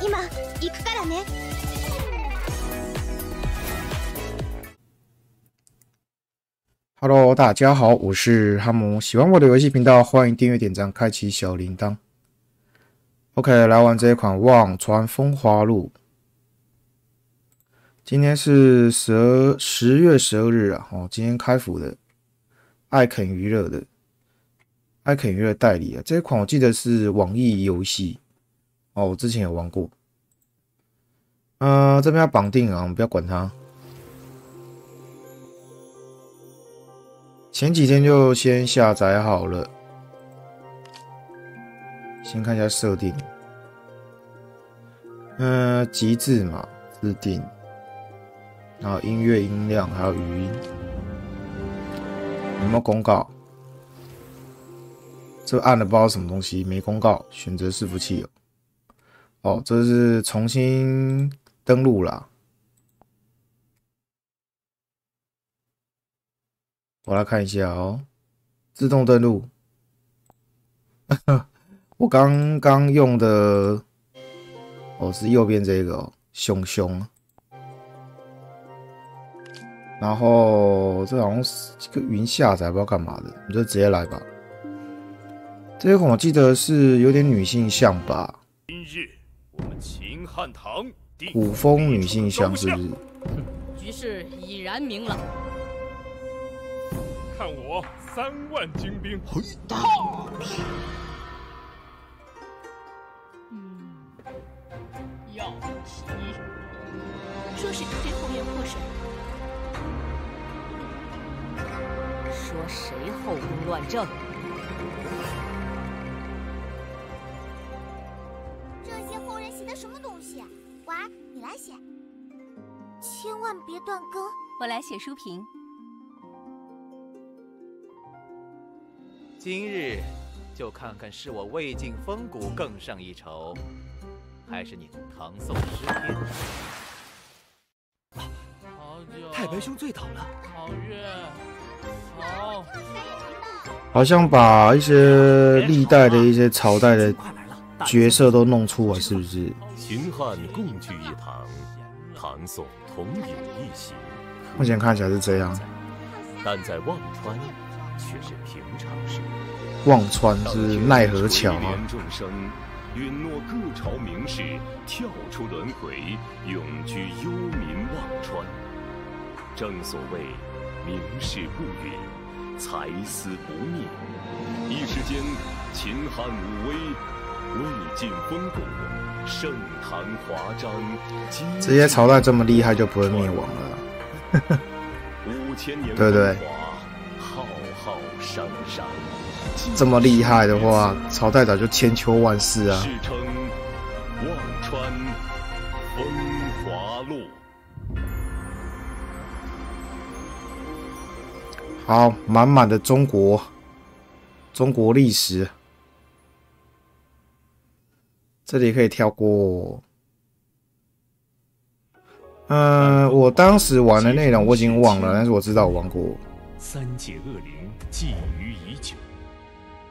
今行くからね。 Hello，大家好，我是哈姆。喜欢我的游戏频道，欢迎订阅、点赞、开启小铃铛。OK，来玩这一款《忘川风花录》。今天是十二十月十二日啊，哦，今天开服的艾肯娱乐的艾肯娱乐代理啊。这一款我记得是网易游戏哦，我之前有玩过。 呃，这边要绑定啊，我们不要管它。前几天就先下载好了，先看一下设定。嗯，极致嘛，自定，然后音乐音量还有语音，有没有公告？这按了不知道什么东西，没公告，选择伺服器哦。哦，这是重新登录啦。我来看一下哦，自动登录。我刚刚用的哦是右边这个哦，熊熊。然后这好像是这个云下载，不知道干嘛的，你就直接来吧。这一款我记得是有点女性向吧？今日我们秦汉唐古风女性向是不是？局势已然明朗。看我三万精兵！嗯，要提说是谁后院祸水？说谁后宫乱政？千万别断更。我来写书评。今日就看看是我魏晋风骨更胜一筹，还是你们唐宋诗篇？好久，太白兄醉倒了。好月，好，好像把一些历代的一些朝代的！角色都弄出来，是不是？秦汉共聚一堂，唐宋同饮一席，目前看起来是这样。但在忘川却是平常事。忘川是奈何桥啊！众生允诺各朝名士跳出轮回，永居幽冥忘川。正所谓名士不陨，才思不灭。一时间，秦汉武威，魏晋风骨，盛唐华章，皆这些朝代这么厉害，就不会灭亡了。五千年对对华，浩浩汤汤。这么厉害的话，朝代早就千秋万世啊！世称忘川风华录。好，满满的中国，中国历史。这里可以跳过。嗯、我当时玩的内容我已经忘了，但是我知道我玩过。三界恶灵觊觎已久，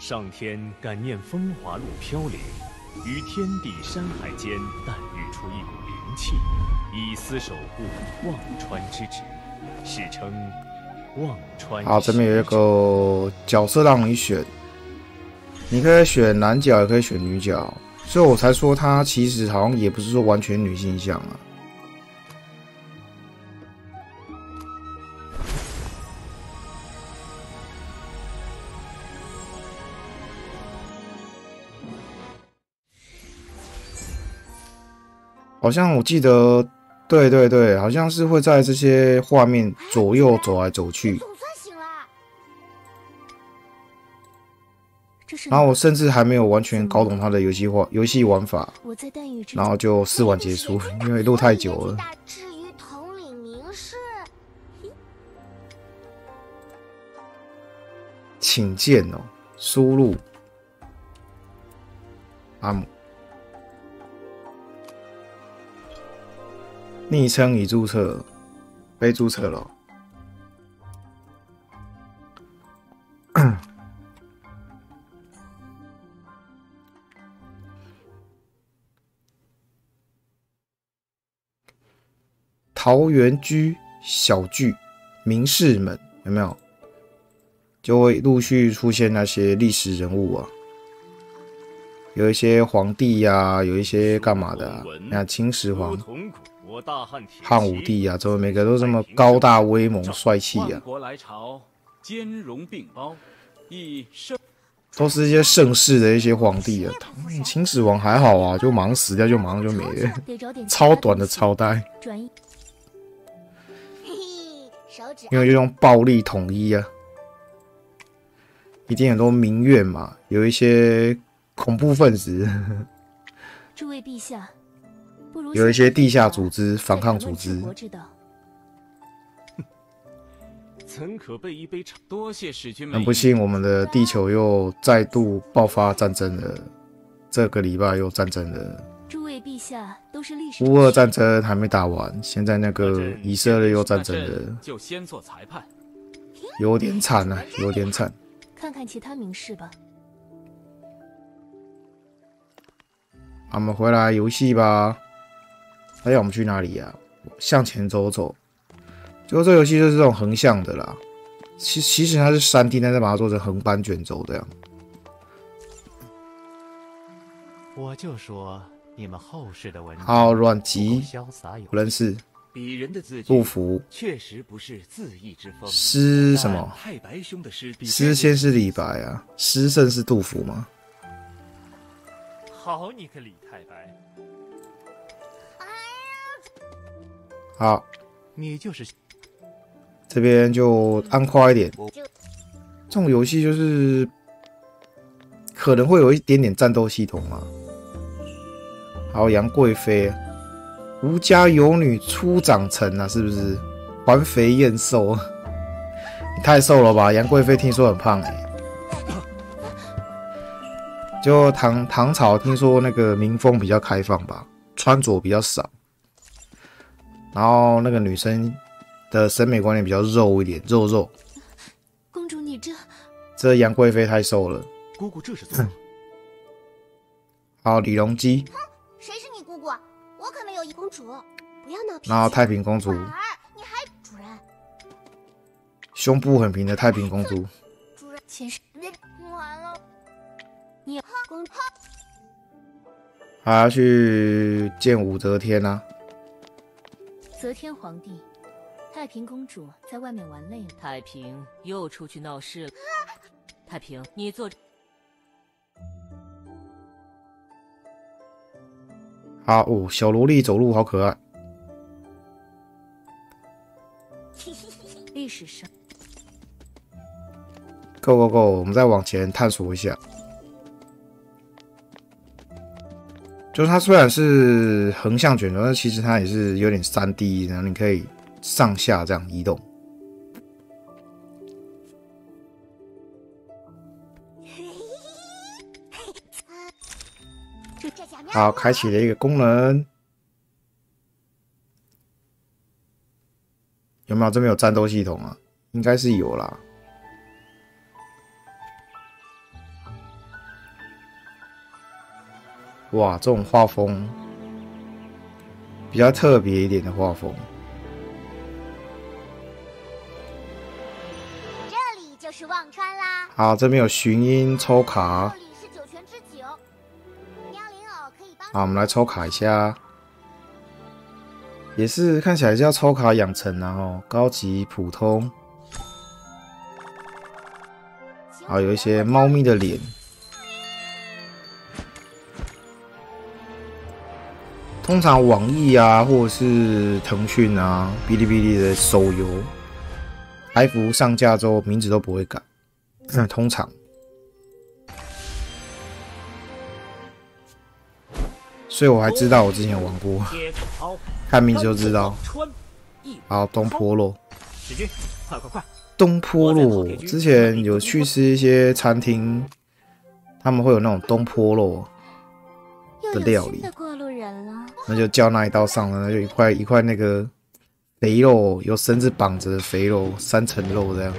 上天感念风华路飘零，于天地山海间诞育出一股灵气，以思守护忘川之职，史称忘川。好，这边有一个角色让你选，你可以选男角，也可以选女角，所以我才说她其实好像也不是说完全女性向啊。好像我记得，对对对，好像是会在这些画面左右走来走去。然后我甚至还没有完全搞懂他的游戏化游戏玩法，然后就试玩结束，因为录太久了。至于统领名士，请见哦，输入阿姆，昵称已注册，被注册了桃园居小聚名士们，有没有？就会陆续出现那些历史人物啊，有一些皇帝呀、有一些干嘛的、啊？你看秦始皇、汉武帝啊，怎么每个都这么高大威猛、帅气啊？万国来朝，兼容并包，以圣都是一些盛世的一些皇帝啊。嗯秦始皇还好啊，就忙死掉，就马上就没了，超短的朝代，因为就用暴力统一啊。一定很多民怨嘛，有一些恐怖分子，诸位陛下，不如有一些地下组织、反抗组织。可被一杯茶？多谢使君美很不幸，我们的地球又再度爆发战争了。这个礼拜又战争了，诸位陛下都是历史乌俄战争还没打完，现在那个以色列又战争了，就先做裁判。有点惨啊，有点惨。看看其他名士吧。我们回来游戏吧。哎呀，我们去哪里呀、向前走走。结果这游戏就是这种横向的啦。其其实它是三 D，但是把它做成横版卷轴这样。我就说你们后世的文章好，阮籍不认识。鄙人的字句陆服确实不是恣意之风。诗什么？太白兄的诗比诗仙是李白啊，诗圣是杜甫吗？好你个李太白，好，你就是这边就按快一点。这种游戏就是可能会有一点点战斗系统嘛。还有杨贵妃，吴家有女初长成啊，是不是？环肥燕瘦，你太瘦了吧？杨贵妃听说很胖哎、就唐唐朝听说那个民风比较开放吧，穿着比较少，然后那个女生的审美观念比较肉一点，肉肉。公主，你这这杨贵妃太瘦了。姑姑这是怎么好，李隆基，谁是你姑姑？我可没有一公主，不要闹脾气。然后太平公主你还主人，胸部很平的太平公主，主人，前世完了。你公主，还要去见武则天啊。则天皇帝，太平公主在外面玩累了。太平又出去闹事了。太平，你坐着。好哦，小萝莉走路好可爱。历史上，Go Go Go，我们再往前探索一下。就是它虽然是横向卷轴，但其实它也是有点三 D，然后你可以上下这样移动。好，开启了一个功能。有没有这边有战斗系统啊？应该是有啦。哇，这种画风比较特别一点的画风。这里就是忘川啦。好，这边有寻音抽卡好，我们来抽卡一下。也是看起来是要抽卡养成然后高级、普通，好有一些猫咪的脸。通常网易啊，或者是腾讯啊、哔哩哔哩的手游，台服上架之后名字都不会改。嗯，通常。所以我还知道我之前玩过，看名字就知道。好，东坡肉，使君，快快快！东坡肉，之前有去吃一些餐厅，他们会有那种东坡肉，的料理新的过路人了。那就叫那一道上了，那就一块一块那个肥肉，有绳子绑着的肥肉，三层肉这样，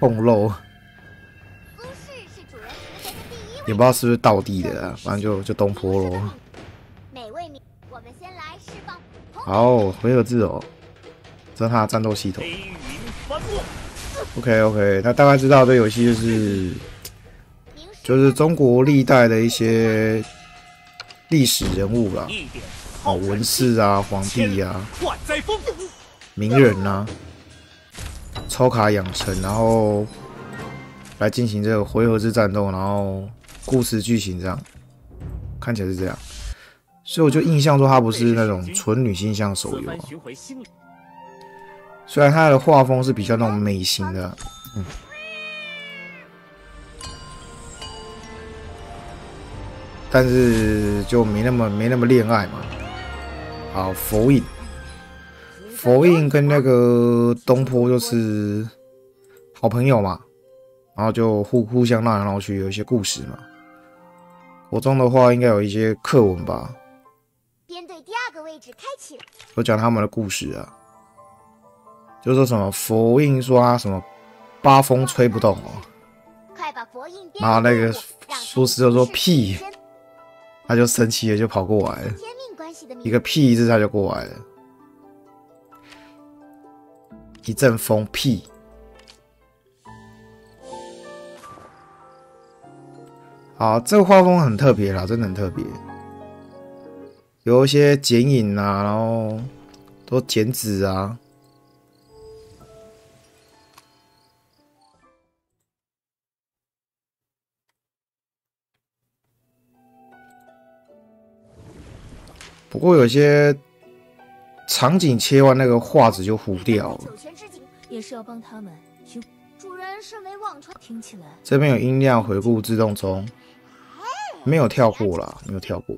凤肉，苏轼是主人食的第一也不知道是不是道地的啊，反正就就东坡肉。美味名，我们先来释放普通。好，回合制哦，这是它的战斗系统。，OK OK，那大概知道这游戏就是就是中国历代的一些历史人物啦，哦，文士啊、皇帝啊、万载风，名人啊，抽卡养成，然后来进行这个回合制战斗，然后故事剧情这样，看起来是这样。所以我就印象中它不是那种纯女性向手游、啊，虽然它的画风是比较那种美型的，嗯，但是就没那么没那么恋爱嘛。好，佛印，佛印跟那个东坡就是好朋友嘛，然后就互互相闹来闹去，有一些故事嘛。国中的话，应该有一些课文吧，位置开启了，我讲他们的故事啊，就说什么佛印说啊什么八风吹不动哦，快把佛印编然后那个入队让他苏轼就说屁他就生气了，就跑过来。一个屁字他就过来了，一阵风屁。好，这个画风很特别啦，真的很特别，有一些剪影啊，然后都剪纸啊，不过有些场景切换那个画质就糊掉了。九泉之景，也是要帮他们。主人身为忘川，听起来这边有音量回顾自动中，没有跳过啦，没有跳过。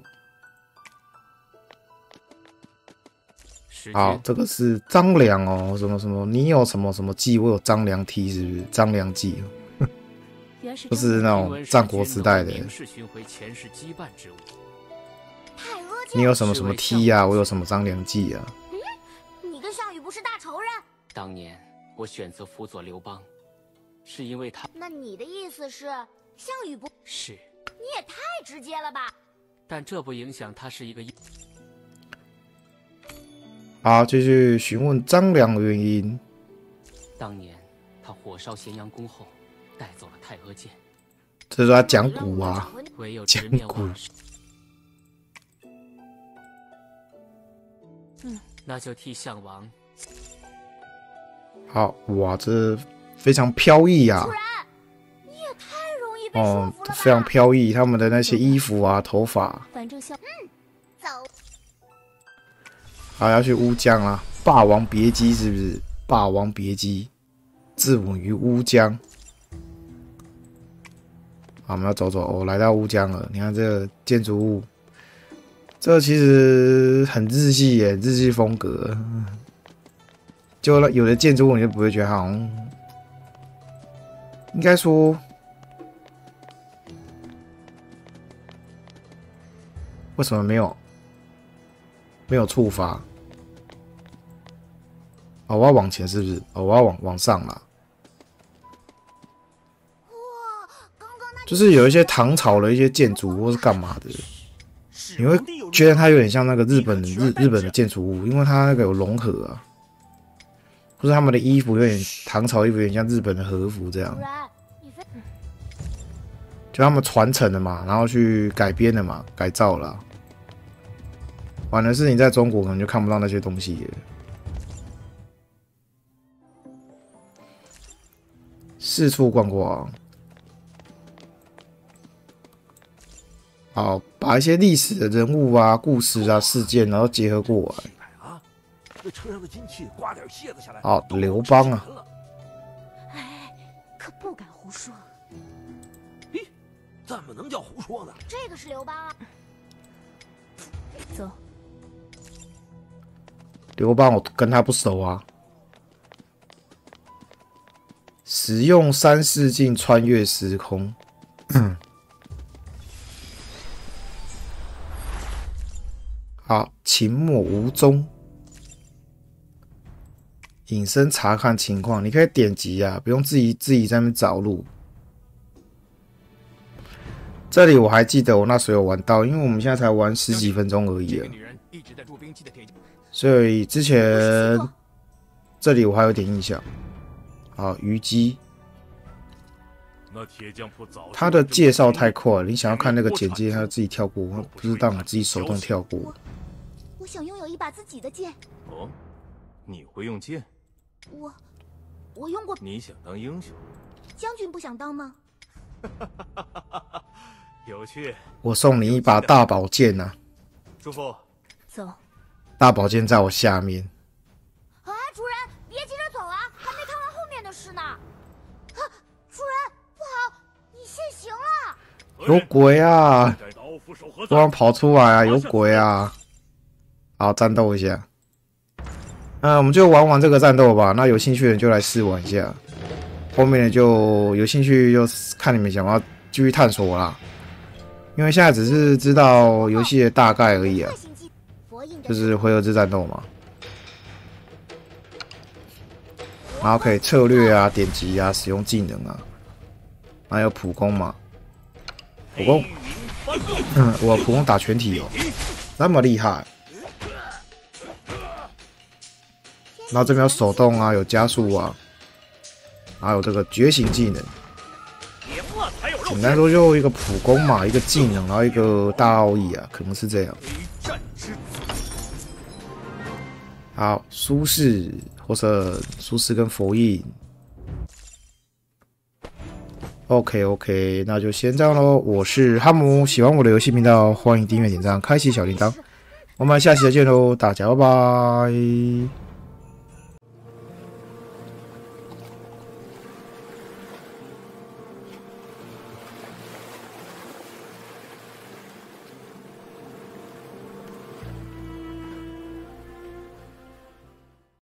时好，这个是张良哦，什么什么，你有什么什么计，我有张良踢，是不是？张良技，原来是不是那种战国时代的。明世巡回前世羁绊之物，你，有什么什么踢呀、我有什么张良计啊？你跟项羽不是大仇人？当年我选择辅佐刘邦，是因为他那你的意思是项羽不？是，你也太直接了吧！但这不影响他是一个英好，继续询问张良的原因。当年他火烧咸阳宫后，带走了太阿剑，这是他讲古啊，讲古。嗯，那就替项王。好哇，这非常飘逸啊，你也太容易被哦非常飘逸，他们的那些衣服啊、头发，反正像走，好要去乌江啦，《霸王别姬》是不是？《霸王别姬》自刎于乌江。好，我们要走走哦，来到乌江了。你看这个建筑物，这其实很日系耶，日系风格。就有的建筑物，你就不会觉得好像，应该说，为什么没有没有触发？哦，我要往前是不是？哦，我要往往上啦。就是有一些唐朝的一些建筑或是干嘛的，你会觉得它有点像那个日本日日本的建筑物，因为它那个有融合啊，或者他们的衣服有点唐朝衣服有点像日本的和服这样，就他们传承的嘛，然后去改编的嘛，改造了。反而是你在中国可能就看不到那些东西了。四处逛逛，好，把一些历史的人物啊、故事啊、事件，然后结合过来。啊，这车上的金器刮点屑子下来。好，刘邦啊，哎，可不敢胡说。咦，怎么能叫胡说呢？这个是刘邦啊！走，刘邦我跟他不熟啊。使用三世镜穿越时空。好，秦末无踪。隐身查看情况，你可以点击啊，不用自己自己在那边找路。这里我还记得我那时候有玩到，因为我们现在才玩十几分钟而已所以之前这里我还有点印象。好，虞姬，那铁匠铺早他的介绍太快了，你想要看那个简介，他就自己跳过，不是让你自己手动跳过。我想拥有一把自己的剑。哦，你会用剑？我，我用过。你想当英雄？将军不想当吗？有趣。我送你一把大宝剑呐、叔父，走。大宝剑在我下面。啊，主人，别急着走啊，还没看完后面的事呢。啊，主人，不好，你现形了。有鬼啊！突然跑出来啊！有鬼啊！好，战斗一下。嗯我们就玩玩这个战斗吧。那有兴趣的人就来试玩一下，后面的就有兴趣就看你们想要继续探索啦。因为现在只是知道游戏的大概而已啊，就是回合制战斗嘛。然后可以策略啊、点击啊、使用技能啊，还有普攻嘛。普攻，嗯，我普攻打全体哦，那么厉害。然后这边有手动啊，有加速啊，还有这个觉醒技能。简单说就一个普攻嘛，一个技能，然后一个大奥义啊，可能是这样。好，苏轼或者苏轼跟佛印。OK OK，那就先这样喽。我是哈姆，喜欢我的游戏频道，欢迎订阅、点赞、开启小铃铛。我们下期再见喽，大家拜拜。